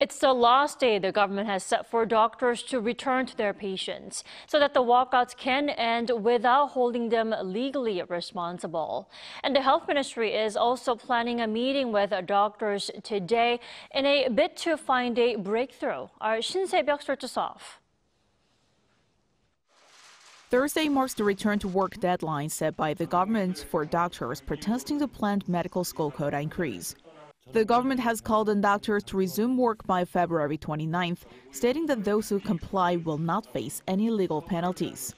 It's the last day the government has set for doctors to return to their patients so that the walkouts can end without holding them legally responsible. And the health ministry is also planning a meeting with doctors today in a bid to find a breakthrough. Our Shin Se-byuck starts us off. Thursday marks the return to work deadline set by the government for doctors protesting the planned medical school quota increase. The government has called on doctors to resume work by February 29th, stating that those who comply will not face any legal penalties.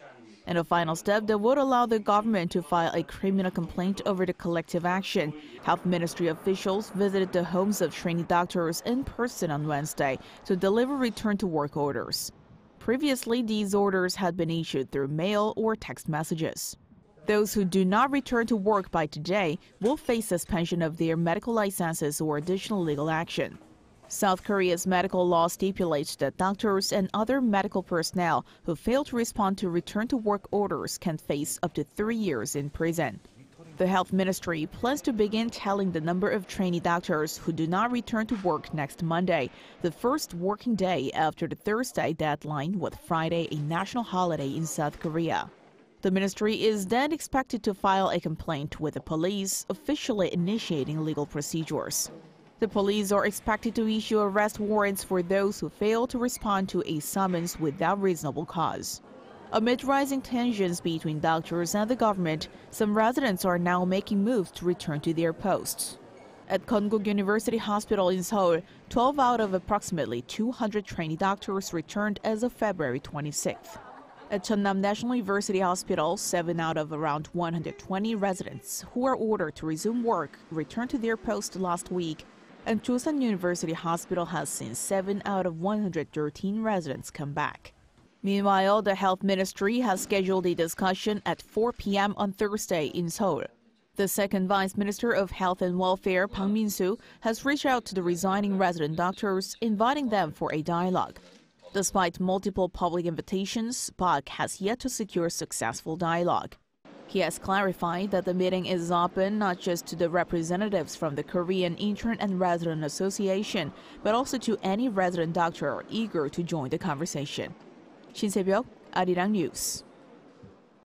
In a final step that would allow the government to file a criminal complaint over the collective action, health ministry officials visited the homes of trainee doctors in person on Wednesday to deliver return to work orders. Previously, these orders had been issued through mail or text messages. Those who do not return to work by today will face suspension of their medical licenses or additional legal action. South Korea's medical law stipulates that doctors and other medical personnel who fail to respond to return to work orders can face up to three years in prison. The health ministry plans to begin telling the number of trainee doctors who do not return to work next Monday, the first working day after the Thursday deadline, with Friday a national holiday in South Korea. The ministry is then expected to file a complaint with the police, officially initiating legal procedures. The police are expected to issue arrest warrants for those who fail to respond to a summons without reasonable cause. Amid rising tensions between doctors and the government, some residents are now making moves to return to their posts. At Konkuk University Hospital in Seoul, 12 out of approximately 200 trainee doctors returned as of February 26th. At Chonnam National University Hospital, 7 out of around 120 residents who were ordered to resume work returned to their post last week. And Chosun University Hospital has seen 7 out of 113 residents come back. Meanwhile, the health ministry has scheduled a discussion at 4 p.m. on Thursday in Seoul. The second vice minister of health and welfare, Park Min-soo, has reached out to the resigning resident doctors, inviting them for a dialogue. Despite multiple public invitations, Park has yet to secure successful dialogue. He has clarified that the meeting is open not just to the representatives from the Korean Intern and Resident Association, but also to any resident doctor eager to join the conversation. Shin Se-byuck, Arirang News.